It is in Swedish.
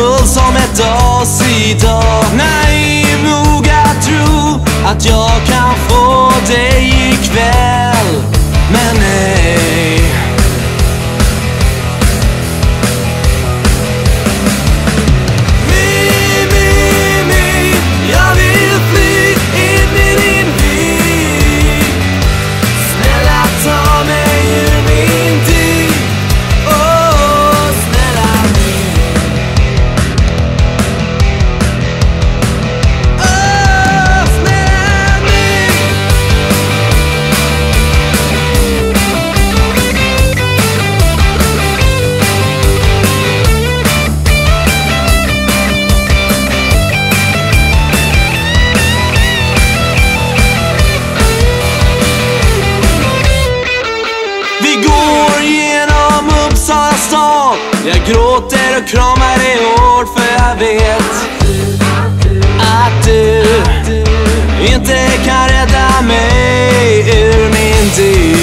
evil som see AC-dag dag Jag gråter och kramar dig hårt för jag vet Att du inte kan rädda mig ur min tid.